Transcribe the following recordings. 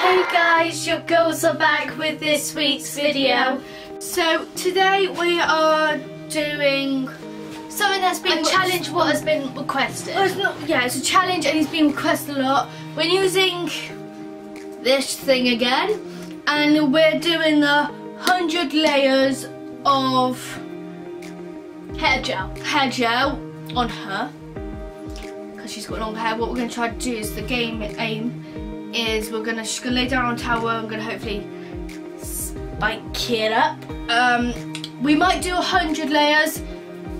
Hey guys, your girls are back with this week's video. So today we are doing Something that's been a challenge what has been requested. Well, it's not- yeah, it's a challenge and it's been requested a lot. We're using this thing again and we're doing the 100 layers of hair gel. hair gel on her because she's got long hair. What we're going to try to do is the game aim is we're going to she's to lay down on a towel and going to hopefully spike it up. Um, we might do a 100 layers.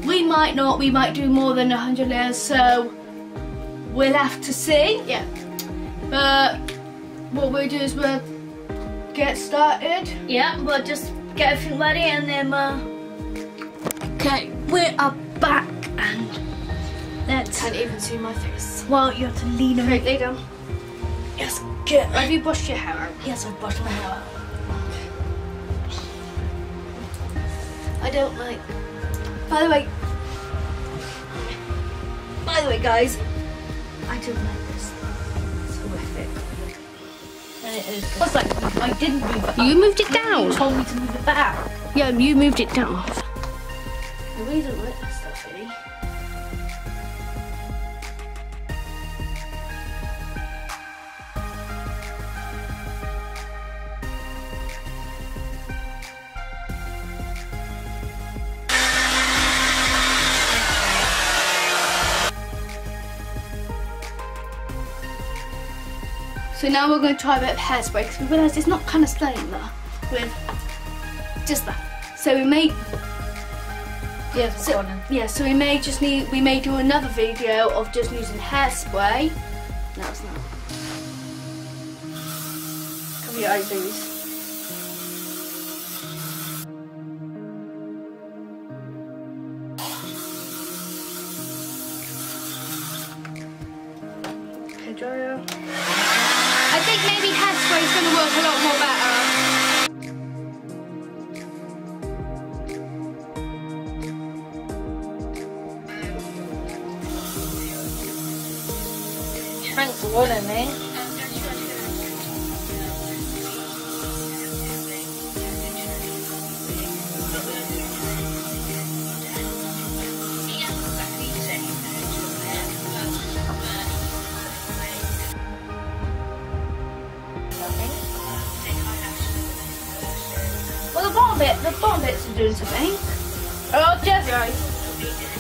We might not. We might do more than a 100 layers. So we'll have to see. Yeah. But what we'll do is we'll get started. Yeah, we'll just get everything ready and then uh, Okay, we are back and let's. can't even see my face. Well, you have to lean over. Right, lay down. Yes, get. Have you brushed your hair out? Yes, I've brushed my hair out. I don't like. By the way, by the way, guys, I don't like this. It's horrific. And it is. What's like? I didn't move it. You moved it You down. told me to move it back. Yeah, you moved it down. I really So now we're going to try a bit of hairspray because we realised it's not kind of staying there with just that. So we may, Yeah, so, yeah. So we may just need, we may do another video of just using hairspray. No, it's not. Cover your eyes, please. Hair dryer. I think is going to work a lot more better. Warning me. Bit, the bottom bits are doing something. Oh, just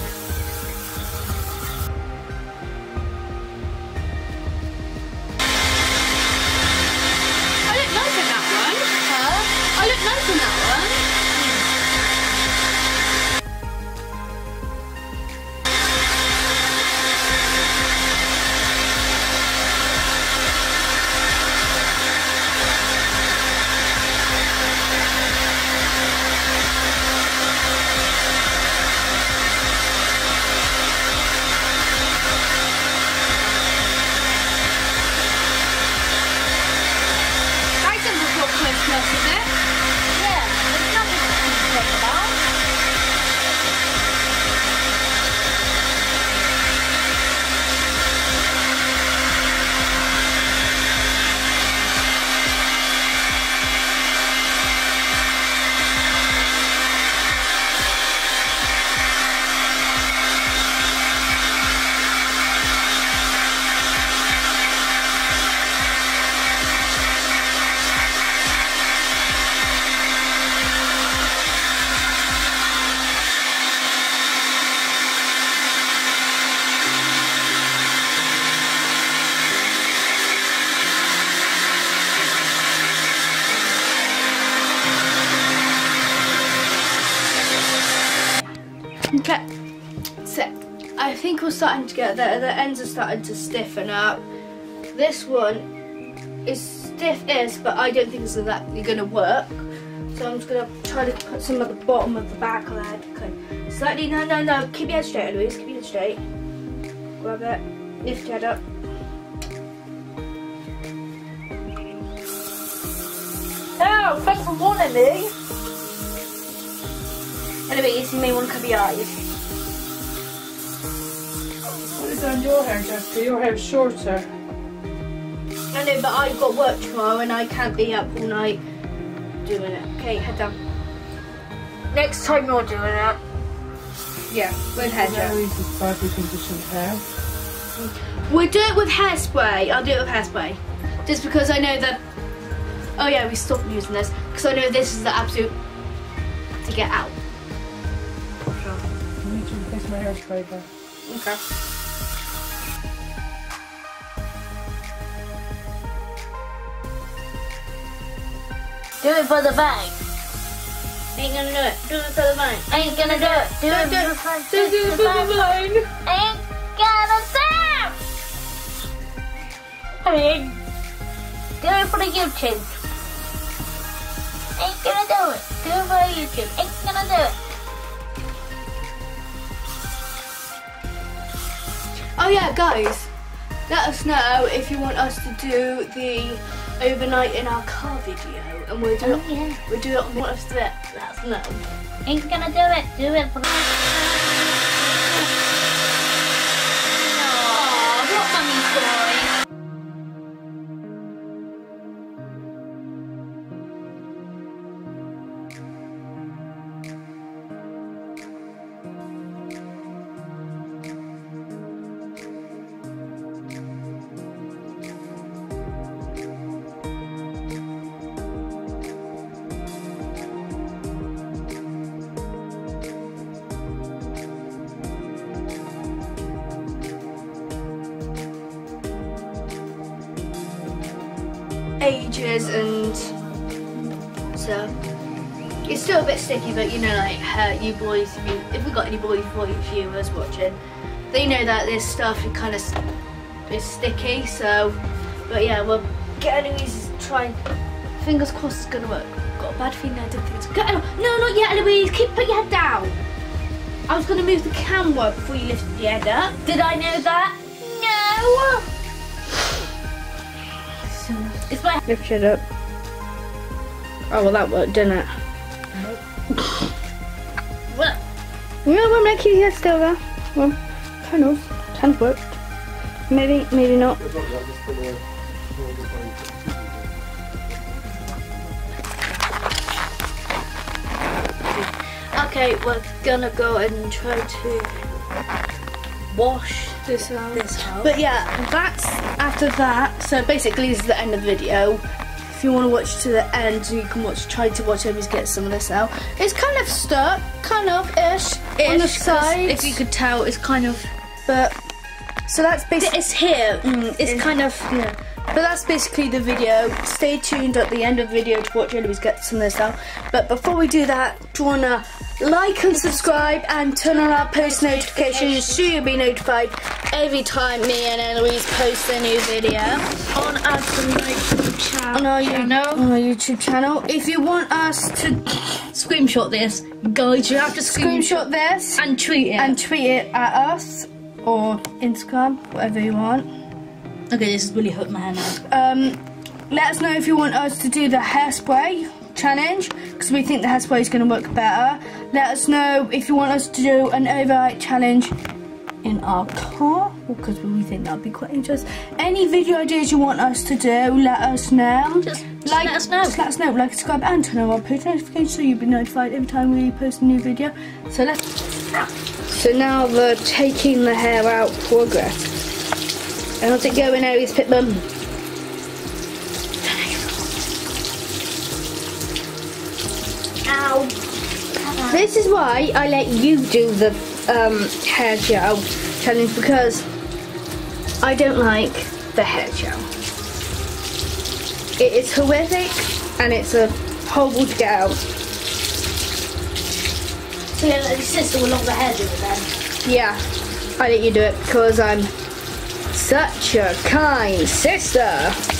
think we're starting to get there. The ends are starting to stiffen up. This one is stiff-ish, but I don't think it's exactly going to work. So I'm just going to try to put some at the bottom of the back head. Okay. Slightly, no, no, no. Keep your head straight, Louise. Keep your head straight. Grab it. Lift your head up. Oh, thanks for warning me. Anyway, you may want to cover your eyes. Is on your hair, Jessica? Your hair's shorter. I know, but I've got work tomorrow and I can't be up all night doing it. Okay, head down. Next time you're doing it. Yeah, with hair gel. Very badly conditioned hair. We'll do it with hairspray. I'll do it with hairspray. Just because I know that. Oh yeah, we stopped using this because I know this is the absolute to get out. I need to replace my hairspray back. Okay. Do it for the bank. Ain't gonna do it. Do it for the bank. Ain't gonna do it. Do it for the do it, do it for the bank. Ain't gonna do it. I mean, do it for the YouTube. Ain't gonna do it. Do it for the YouTube. Ain't gonna do it. Oh yeah, guys. Let us know if you want us to do the overnight in our car video, and we'll do Oh, it. yeah. We'll do it on us do it. Let us. Ain't gonna do it. Do it for ages and so it's still a bit sticky but you know like hurt you boys if, you, if we got any boy viewers watching they know that this stuff is kind of is sticky so but yeah we'll get Elouise try fingers crossed it's gonna work. Got a bad feeling I think it's Elo- no not yet Elouise keep put your head down. I was gonna move the camera before you lifted your head up. Did I know that? No. It's my. head up oh well that worked didn't it Yeah, well, make your hair still there. Well, kind of. Kind of worked. Maybe, maybe not. Okay, we're gonna go and try to wash this out. This out. But yeah, that's after that. So basically, this is the end of the video. If you want to watch to the end, you can watch. Try to watch Obi's get some of this out. It's kind of stuck, kind of ish, on the Ish, 'cause side. if you could tell, it's kind of. But so that's basically It's here. Mm, It's kind of. yeah. But that's basically the video. Stay tuned at the end of the video to watch Elouise get some of this out. But before we do that, do you wanna like and subscribe and turn on our post notifications so you'll be notified every time me and Elouise post a new video On our YouTube channel. on our, channel. on our YouTube channel. If you want us to Screenshot this, guys. You have to screenshot this and tweet it. and tweet it at us or Instagram, whatever you want. okay, this is really hurt my hand. Um, let us know if you want us to do the hairspray challenge because we think the hairspray is going to work better. Let us know if you want us to do an overnight challenge in our car because we think that'd be quite interesting. Any video ideas you want us to do, let us know. Just- just let us know. Just let us know. Like, subscribe, and turn on our post notifications so you'll be notified every time we post a new video. So let's. So now the taking the hair out progress. How's it going, Aries Pitman? Ow. This is why I let you do the um, hair gel challenge because I don't like the hair gel. It is horrific and it's a horrible to get out. So your sister will then. Yeah, I let you do it because I'm such a kind sister.